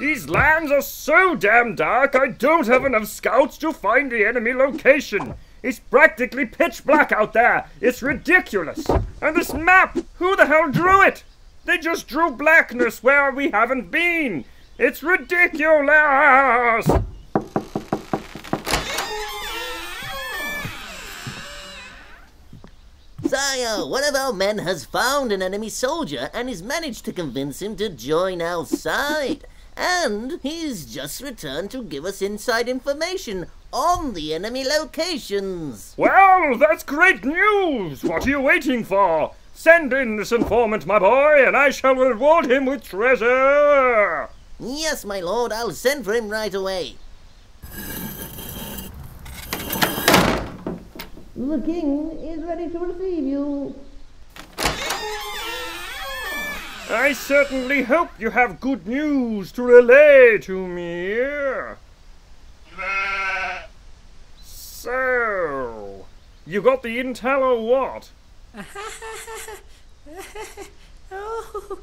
These lands are so damn dark, I don't have enough scouts to find the enemy location. It's practically pitch black out there. It's ridiculous. And this map, who the hell drew it? They just drew blackness where we haven't been. It's ridiculous. Sire, one of our men has found an enemy soldier and has managed to convince him to join our side. And he's just returned to give us inside information on the enemy locations. Well, that's great news. What are you waiting for? Send in this informant, my boy, and I shall reward him with treasure. Yes, my lord, I'll send for him right away. The king is ready to receive you. I certainly hope you have good news to relay to me. So, you got the intel or what? oh,